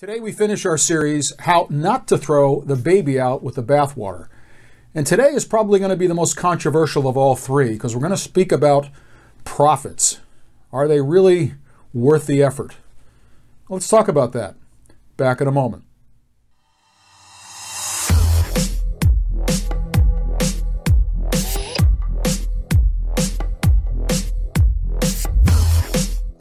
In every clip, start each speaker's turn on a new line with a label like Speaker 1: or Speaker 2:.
Speaker 1: Today we finish our series, How Not to Throw the Baby Out with the Bathwater. And today is probably going to be the most controversial of all three because we're going to speak about prophets. Are they really worth the effort? Let's talk about that. Back in a moment.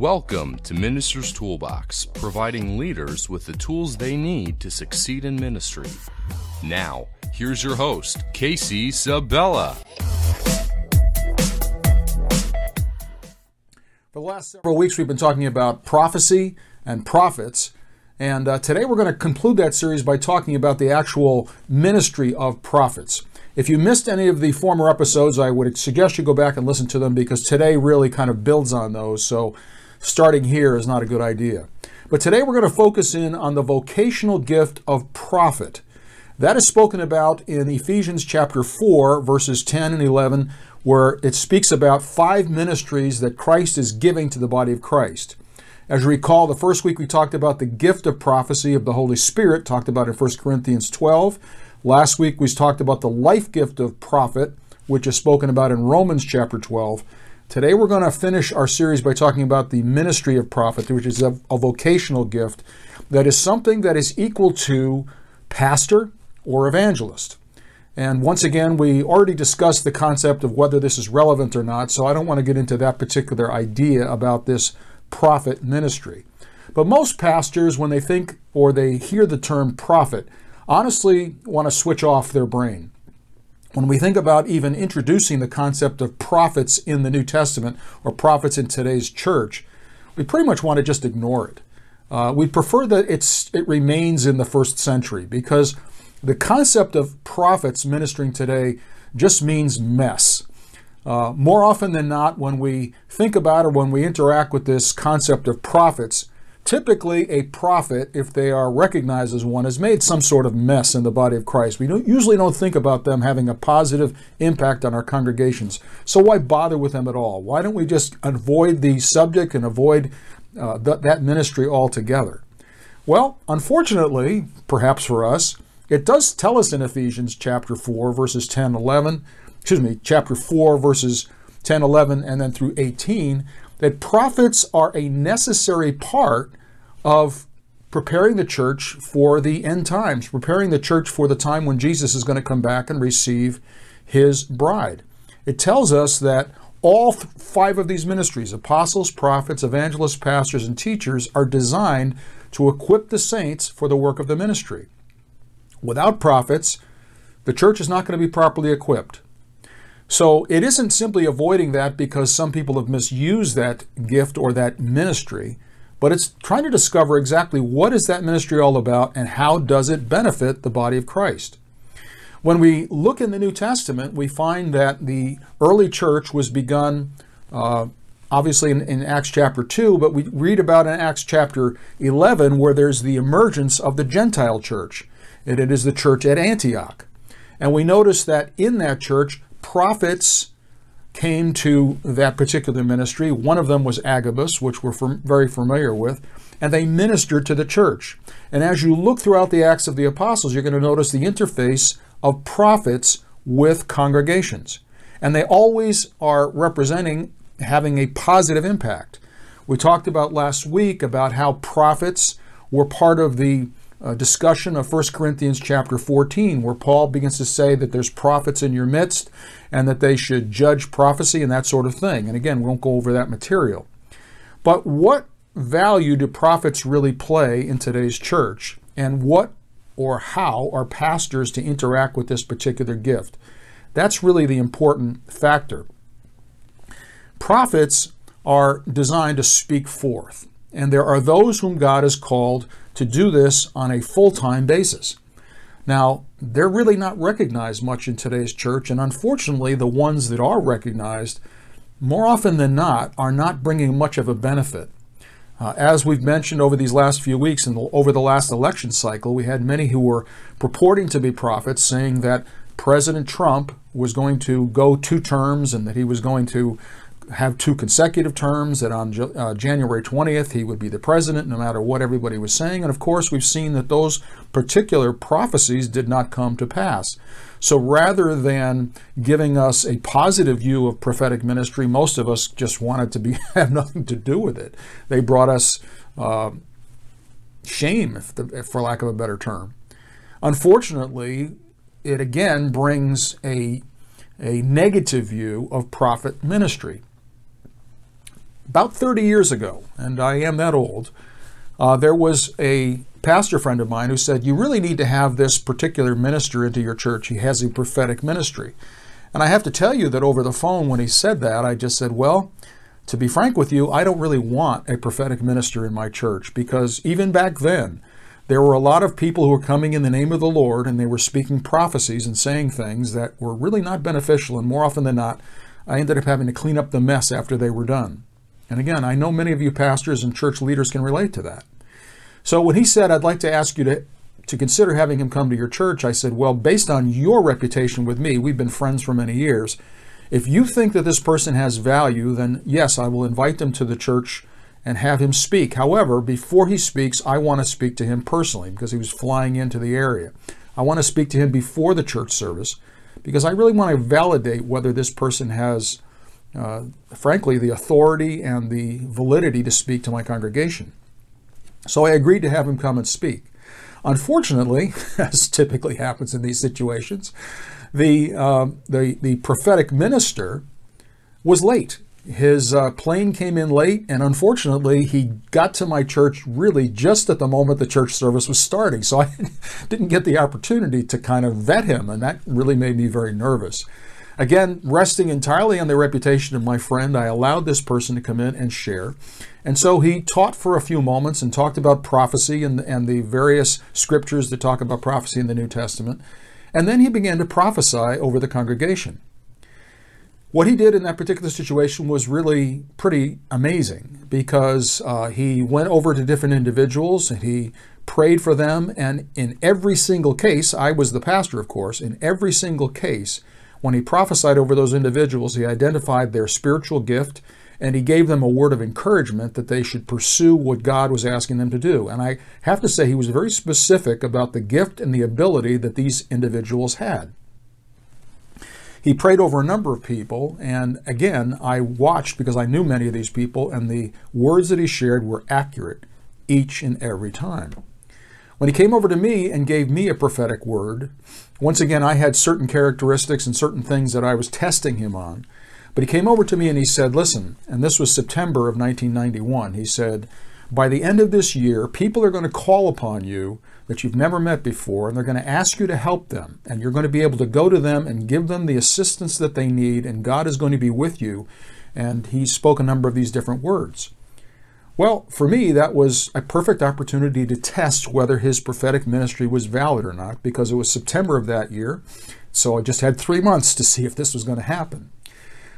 Speaker 2: Welcome to Minister's Toolbox, providing leaders with the tools they need to succeed in ministry. Now, here's your host, Casey Sabella.
Speaker 1: For the last several weeks, we've been talking about prophecy and prophets. And uh, today we're going to conclude that series by talking about the actual ministry of prophets. If you missed any of the former episodes, I would suggest you go back and listen to them because today really kind of builds on those. So starting here is not a good idea. But today we're going to focus in on the vocational gift of prophet. That is spoken about in Ephesians chapter 4, verses 10 and 11, where it speaks about five ministries that Christ is giving to the body of Christ. As you recall, the first week we talked about the gift of prophecy of the Holy Spirit, talked about in 1 Corinthians 12. Last week we talked about the life gift of prophet, which is spoken about in Romans chapter 12. Today we're going to finish our series by talking about the ministry of prophet, which is a, a, vocational gift that is something that is equal to pastor or evangelist. And once again, we already discussed the concept of whether this is relevant or not, so I don't want to get into that particular idea about this prophet ministry. But most pastors, when they think or they hear the term prophet, honestly want to switch off their brain when we think about even introducing the concept of prophets in the New Testament or prophets in today's church, we pretty much want to just ignore it. Uh, we prefer that it's it remains in the first century because the concept of prophets ministering today just means mess. Uh, more often than not, when we think about or when we interact with this concept of prophets, Typically, a prophet, if they are recognized as one, has made some sort of mess in the body of Christ. We don't, usually don't think about them having a positive impact on our congregations. So why bother with them at all? Why don't we just avoid the subject and avoid uh, th- that ministry altogether? Well, unfortunately, perhaps for us, it does tell us in Ephesians chapter 4, verses 10, 11, excuse me, chapter 4, verses 10, 11, and then through 18, that prophets are a necessary part of preparing the church for the end times, preparing the church for the time when Jesus is going to come back and receive his bride. It tells us that all five of these ministries apostles, prophets, evangelists, pastors, and teachers are designed to equip the saints for the work of the ministry. Without prophets, the church is not going to be properly equipped. So it isn't simply avoiding that because some people have misused that gift or that ministry, but it's trying to discover exactly what is that ministry all about and how does it benefit the body of Christ. When we look in the New Testament, we find that the early church was begun uh, obviously in, in, Acts chapter 2, but we read about in Acts chapter 11 where there's the emergence of the Gentile church, and it is the church at Antioch. And we notice that in that church, prophets came to that particular ministry. One of them was Agabus, which we're very familiar with, and they ministered to the church. And as you look throughout the Acts of the Apostles, you're going to notice the interface of prophets with congregations. And they always are representing having a positive impact. We talked about last week about how prophets were part of the uh, discussion of 1 Corinthians chapter 14, where Paul begins to say that there's prophets in your midst and that they should judge prophecy and that sort of thing. And again, we won't go over that material. But what value do prophets really play in today's church? And what or how are pastors to interact with this particular gift? That's really the important factor. Prophets are designed to speak forth, and there are those whom God has called to do this on a full time basis. Now, they're really not recognized much in today's church, and unfortunately, the ones that are recognized, more often than not, are not bringing much of a benefit. Uh, as we've mentioned over these last few weeks and over the last election cycle, we had many who were purporting to be prophets saying that President Trump was going to go two terms and that he was going to have two consecutive terms, that on uh, January 20th he would be the president no matter what everybody was saying. And of course, we've seen that those particular prophecies did not come to pass. So rather than giving us a positive view of prophetic ministry, most of us just wanted to be have nothing to do with it. They brought us uh, shame, if the, if for lack of a better term. Unfortunately, it again brings a a negative view of prophet ministry. About 30 years ago, and I am that old, uh, there was a pastor friend of mine who said, You really need to have this particular minister into your church. He has a prophetic ministry. And I have to tell you that over the phone, when he said that, I just said, Well, to be frank with you, I don't really want a prophetic minister in my church because even back then, there were a lot of people who were coming in the name of the Lord and they were speaking prophecies and saying things that were really not beneficial. And more often than not, I ended up having to clean up the mess after they were done. And again, I know many of you pastors and church leaders can relate to that. So when he said, I'd like to ask you to, to consider having him come to your church, I said, Well, based on your reputation with me, we've been friends for many years. If you think that this person has value, then yes, I will invite them to the church and have him speak. However, before he speaks, I want to speak to him personally because he was flying into the area. I want to speak to him before the church service because I really want to validate whether this person has, uh, frankly, the authority and the validity to speak to my congregation. So I agreed to have him come and speak. Unfortunately, as typically happens in these situations, the, uh, the, the prophetic minister was late his uh, plane came in late, and unfortunately, he got to my church really just at the moment the church service was starting. So I didn't get the opportunity to kind of vet him, and that really made me very nervous. Again, resting entirely on the reputation of my friend, I allowed this person to come in and share. And so he taught for a few moments and talked about prophecy and, and the various scriptures that talk about prophecy in the New Testament. And then he began to prophesy over the congregation. What he did in that particular situation was really pretty amazing because uh, he went over to different individuals and he prayed for them. And in every single case, I was the pastor, of course, in every single case, when he prophesied over those individuals, he identified their spiritual gift and he gave them a word of encouragement that they should pursue what God was asking them to do. And I have to say, he was very specific about the gift and the ability that these individuals had. He prayed over a number of people, and again, I watched because I knew many of these people, and the words that he shared were accurate each and every time. When he came over to me and gave me a prophetic word, once again, I had certain characteristics and certain things that I was testing him on. But he came over to me and he said, Listen, and this was September of 1991. He said, By the end of this year, people are going to call upon you that you've never met before, and they're going to ask you to help them. And you're going to be able to go to them and give them the assistance that they need, and God is going to be with you. And he spoke a number of these different words. Well, for me, that was a perfect opportunity to test whether his prophetic ministry was valid or not, because it was September of that year. So I just had three months to see if this was going to happen.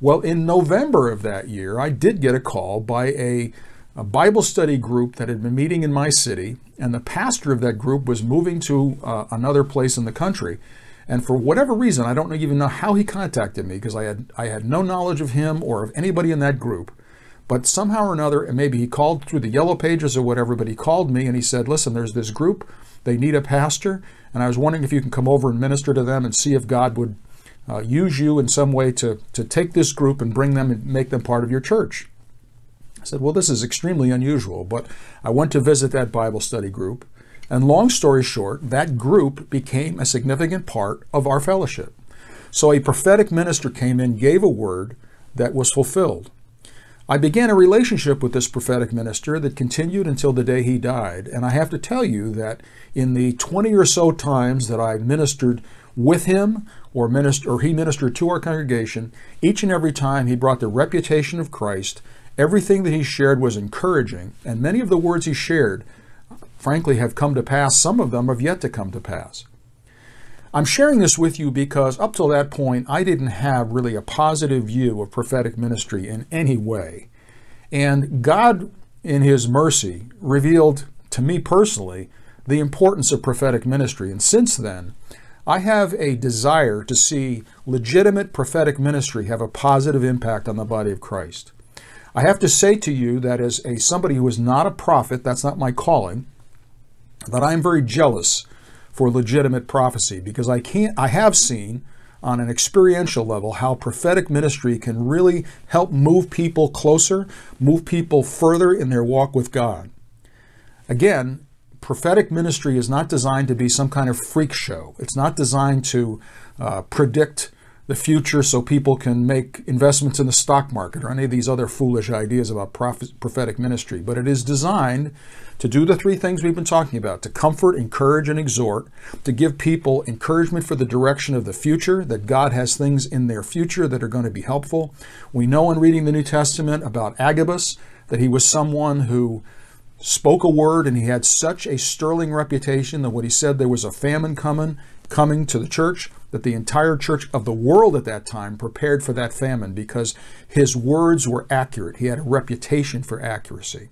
Speaker 1: Well, in November of that year, I did get a call by a a Bible study group that had been meeting in my city, and the pastor of that group was moving to uh, another place in the country. And for whatever reason, I don't even know how he contacted me because I had I had no knowledge of him or of anybody in that group. But somehow or another, and maybe he called through the yellow pages or whatever, but he called me and he said, Listen, there's this group, they need a pastor, and I was wondering if you can come over and minister to them and see if God would uh, use you in some way to, to take this group and bring them and make them part of your church. I said, Well, this is extremely unusual, but I went to visit that Bible study group. And long story short, that group became a significant part of our fellowship. So a prophetic minister came in, gave a word that was fulfilled. I began a relationship with this prophetic minister that continued until the day he died. And I have to tell you that in the 20 or so times that I ministered with him or, minister, or he ministered to our congregation, each and every time he brought the reputation of Christ Everything that he shared was encouraging, and many of the words he shared, frankly, have come to pass. Some of them have yet to come to pass. I'm sharing this with you because up till that point, I didn't have really a positive view of prophetic ministry in any way. And God, in His mercy, revealed to me personally the importance of prophetic ministry. And since then, I have a desire to see legitimate prophetic ministry have a positive impact on the body of Christ. I have to say to you that as a somebody who is not a prophet, that's not my calling, that I am very jealous for legitimate prophecy because I can't I have seen on an experiential level how prophetic ministry can really help move people closer, move people further in their walk with God. Again, prophetic ministry is not designed to be some kind of freak show. It's not designed to uh, predict the future so people can make investments in the stock market or any of these other foolish ideas about prophetic ministry. But it is designed to do the three things we've been talking about to comfort, encourage, and exhort, to give people encouragement for the direction of the future, that God has things in their future that are going to be helpful. We know in reading the New Testament about Agabus that he was someone who spoke a word and he had such a sterling reputation that when he said there was a famine coming coming to the church that the entire church of the world at that time prepared for that famine because his words were accurate. He had a reputation for accuracy.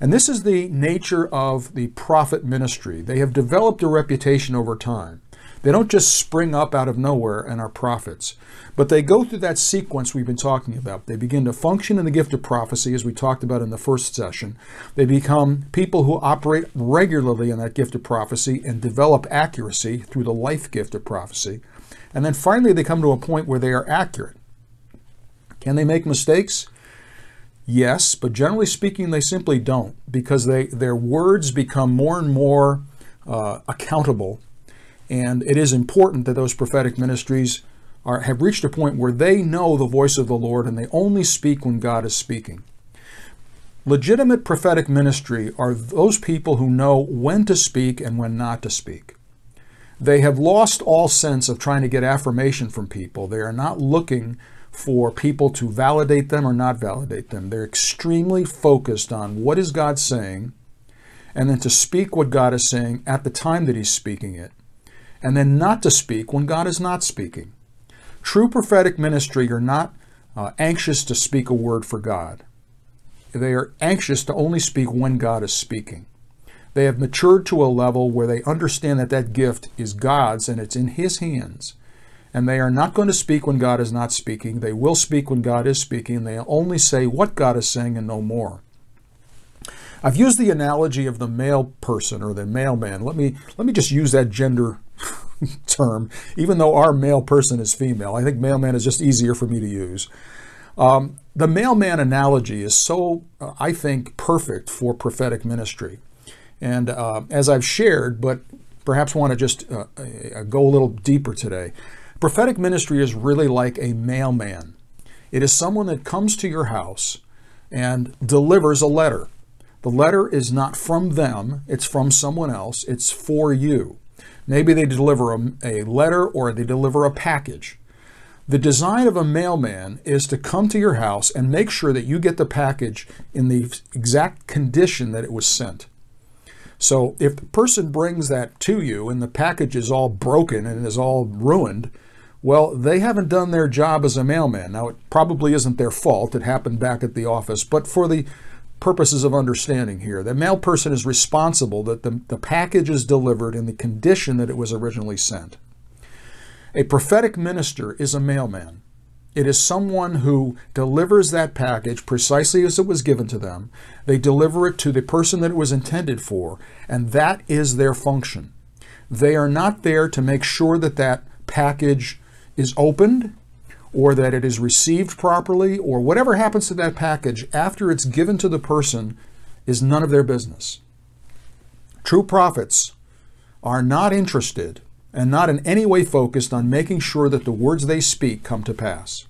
Speaker 1: And this is the nature of the prophet ministry. They have developed a reputation over time. They don't just spring up out of nowhere and are prophets, but they go through that sequence we've been talking about. They begin to function in the gift of prophecy, as we talked about in the first session. They become people who operate regularly in that gift of prophecy and develop accuracy through the life gift of prophecy. And then finally, they come to a point where they are accurate. Can they make mistakes? Yes, but generally speaking, they simply don't because they, their words become more and more uh, accountable and it is important that those prophetic ministries are, have reached a point where they know the voice of the Lord and they only speak when God is speaking. Legitimate prophetic ministry are those people who know when to speak and when not to speak. They have lost all sense of trying to get affirmation from people. They are not looking for people to validate them or not validate them. They're extremely focused on what is God saying and then to speak what God is saying at the time that He's speaking it and then not to speak when God is not speaking. True prophetic ministry are not uh, anxious to speak a word for God. They are anxious to only speak when God is speaking. They have matured to a level where they understand that that gift is God's and it's in His hands. And they are not going to speak when God is not speaking. They will speak when God is speaking. They only say what God is saying and no more. I've used the analogy of the mail person or the mailman. Let me let me just use that gender term, even though our male person is female. I think mailman is just easier for me to use. Um, the mailman analogy is so, uh, I think, perfect for prophetic ministry. And uh, as I've shared, but perhaps want to just uh, uh, go a little deeper today, prophetic ministry is really like a mailman. It is someone that comes to your house and delivers a letter. The letter is not from them, it's from someone else, it's for you. Maybe they deliver a, a, letter or they deliver a package. The design of a mailman is to come to your house and make sure that you get the package in the exact condition that it was sent. So if the person brings that to you and the package is all broken and is all ruined, well, they haven't done their job as a mailman. Now, it probably isn't their fault. It happened back at the office. But for the purposes of understanding here. The mail person is responsible that the, the package is delivered in the condition that it was originally sent. A prophetic minister is a mailman. It is someone who delivers that package precisely as it was given to them. They deliver it to the person that it was intended for, and that is their function. They are not there to make sure that that package is opened or that it is received properly, or whatever happens to that package after it's given to the person is none of their business. True prophets are not interested and not in any way focused on making sure that the words they speak come to pass.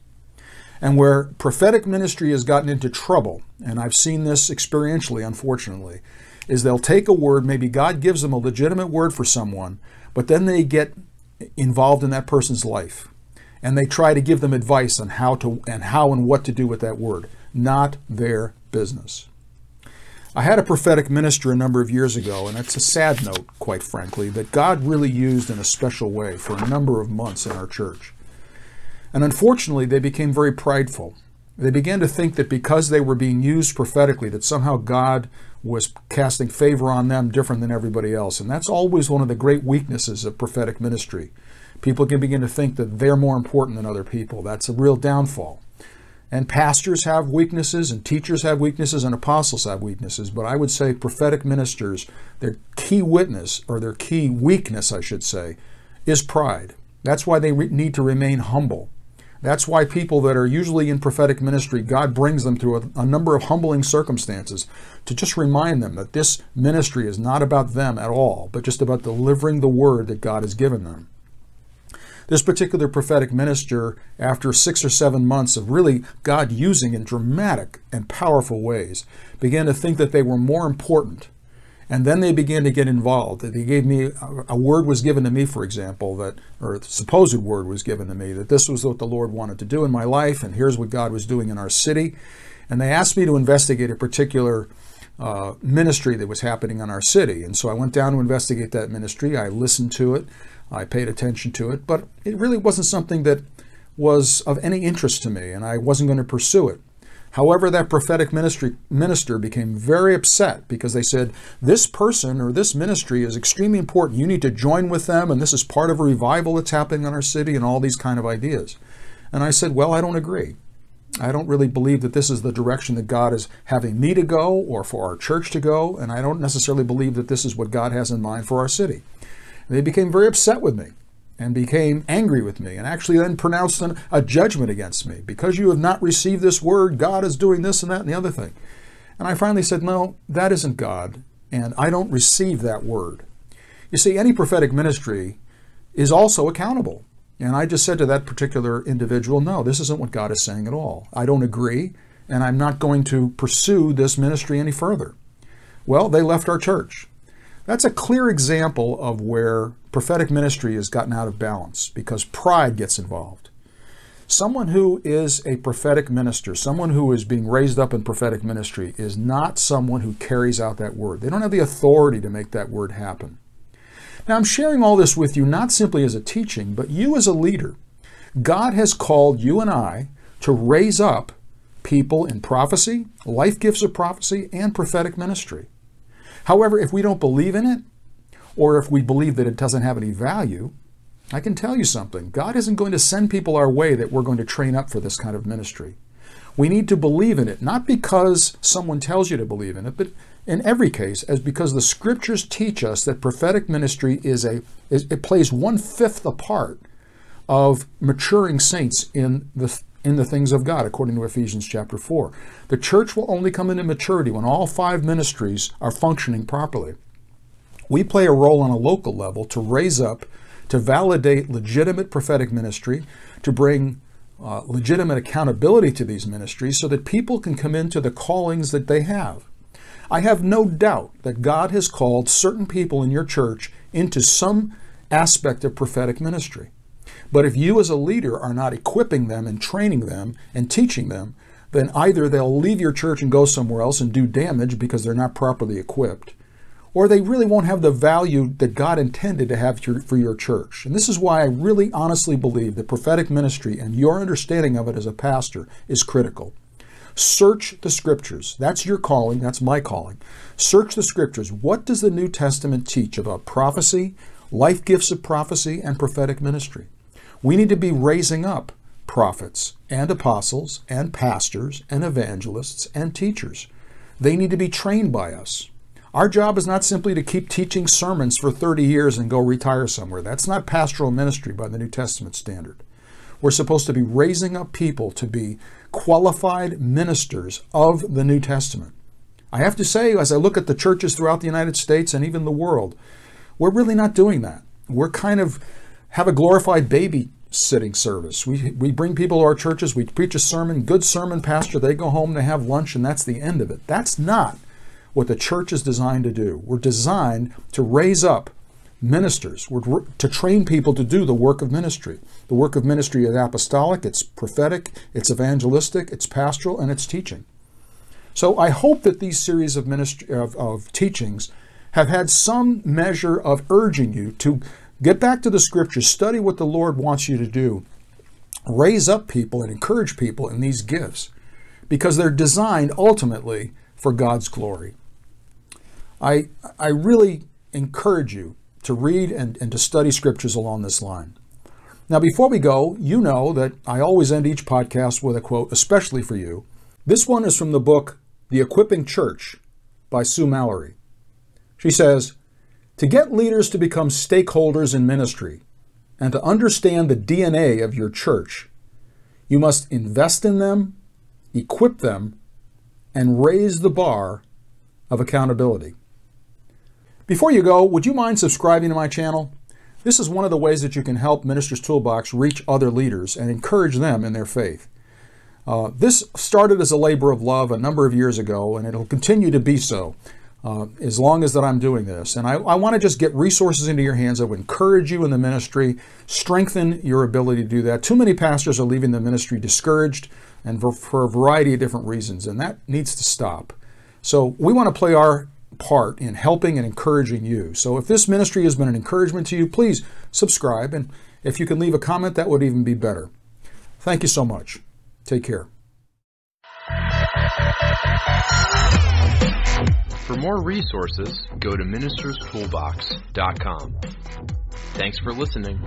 Speaker 1: And where prophetic ministry has gotten into trouble, and I've seen this experientially, unfortunately, is they'll take a word, maybe God gives them a legitimate word for someone, but then they get involved in that person's life and they try to give them advice on how to and how and what to do with that word. Not their business. I had a prophetic minister a number of years ago, and it's a sad note, quite frankly, that God really used in a special way for a number of months in our church. And unfortunately, they became very prideful. They began to think that because they were being used prophetically, that somehow God was casting favor on them different than everybody else. And that's always one of the great weaknesses of prophetic ministry. People can begin to think that they're more important than other people. That's a real downfall. And pastors have weaknesses, and teachers have weaknesses, and apostles have weaknesses. But I would say prophetic ministers, their key witness, or their key weakness, I should say, is pride. That's why they re- need to remain humble. That's why people that are usually in prophetic ministry, God brings them through a, a, number of humbling circumstances to just remind them that this ministry is not about them at all, but just about delivering the word that God has given them. This particular prophetic minister, after six or seven months of really God using in dramatic and powerful ways, began to think that they were more important and then they began to get involved. They gave me a word was given to me, for example, that or supposed word was given to me that this was what the Lord wanted to do in my life, and here's what God was doing in our city. And they asked me to investigate a particular uh, ministry that was happening in our city. And so I went down to investigate that ministry. I listened to it, I paid attention to it, but it really wasn't something that was of any interest to me, and I wasn't going to pursue it. However, that prophetic ministry minister became very upset because they said, This person or this ministry is extremely important. You need to join with them, and this is part of a revival that's happening in our city, and all these kind of ideas. And I said, Well, I don't agree. I don't really believe that this is the direction that God is having me to go or for our church to go, and I don't necessarily believe that this is what God has in mind for our city. They became very upset with me and became angry with me and actually then pronounced an, a judgment against me. Because you have not received this word, God is doing this and that and the other thing. And I finally said, No, that isn't God, and I don't receive that word. You see, any prophetic ministry is also accountable. And I just said to that particular individual, No, this isn't what God is saying at all. I don't agree, and I'm not going to pursue this ministry any further. Well, they left our church. That's a clear example of where prophetic ministry has gotten out of balance because pride gets involved. Someone who is a prophetic minister, someone who is being raised up in prophetic ministry, is not someone who carries out that word. They don't have the authority to make that word happen. Now, I'm sharing all this with you not simply as a teaching, but you as a leader. God has called you and I to raise up people in prophecy, life gifts of prophecy, and prophetic ministry. However, if we don't believe in it, or if we believe that it doesn't have any value, I can tell you something. God isn't going to send people our way that we're going to train up for this kind of ministry. We need to believe in it, not because someone tells you to believe in it, but in every case, as because the scriptures teach us that prophetic ministry is a is, it plays one fifth a part of maturing saints in the in the things of God, according to Ephesians chapter 4. The church will only come into maturity when all five ministries are functioning properly. We play a role on a local level to raise up, to validate legitimate prophetic ministry, to bring uh, legitimate accountability to these ministries so that people can come into the callings that they have. I have no doubt that God has called certain people in your church into some aspect of prophetic ministry. But if you as a leader are not equipping them and training them and teaching them, then either they'll leave your church and go somewhere else and do damage because they're not properly equipped, or they really won't have the value that God intended to have for your church. And this is why I really honestly believe that prophetic ministry and your understanding of it as a pastor is critical. Search the scriptures. That's your calling, that's my calling. Search the scriptures. What does the New Testament teach about prophecy, life gifts of prophecy, and prophetic ministry? We need to be raising up prophets and apostles and pastors and evangelists and teachers. They need to be trained by us. Our job is not simply to keep teaching sermons for 30 years and go retire somewhere. That's not pastoral ministry by the New Testament standard. We're supposed to be raising up people to be qualified ministers of the New Testament. I have to say, as I look at the churches throughout the United States and even the world, we're really not doing that. We're kind of have a glorified baby sitting service. We, we bring people to our churches, we preach a sermon, good sermon, pastor, they go home, they have lunch, and that's the end of it. That's not what the church is designed to do. We're designed to raise up ministers, We're to train people to do the work of ministry. The work of ministry is apostolic, it's prophetic, it's evangelistic, it's pastoral, and it's teaching. So I hope that these series of, ministry, of, of teachings have had some measure of urging you to Get back to the scriptures, study what the Lord wants you to do. Raise up people and encourage people in these gifts. because they're designed ultimately for God's glory. I, I really encourage you to read and, and to study scriptures along this line. Now, before we go, you know that I always end each podcast with a quote, especially for you. This one is from the book The Equipping Church by Sue Mallory. She says, To get leaders to become stakeholders in ministry and to understand the DNA of your church, you must invest in them, equip them, and raise the bar of accountability. Before you go, would you mind subscribing to my channel? This is one of the ways that you can help Minister's Toolbox reach other leaders and encourage them in their faith. Uh, this started as a labor of love a number of years ago, and it'll continue to be so uh, as long as that I'm doing this. And I, I want to just get resources into your hands that would encourage you in the ministry, strengthen your ability to do that. Too many pastors are leaving the ministry discouraged and for, for a variety of different reasons, and that needs to stop. So we want to play our part in helping and encouraging you. So if this ministry has been an encouragement to you, please subscribe. And if you can leave a comment, that would even be better. Thank you so much. Take care.
Speaker 2: For more resources, go to ministerstoolbox.com. Thanks for listening.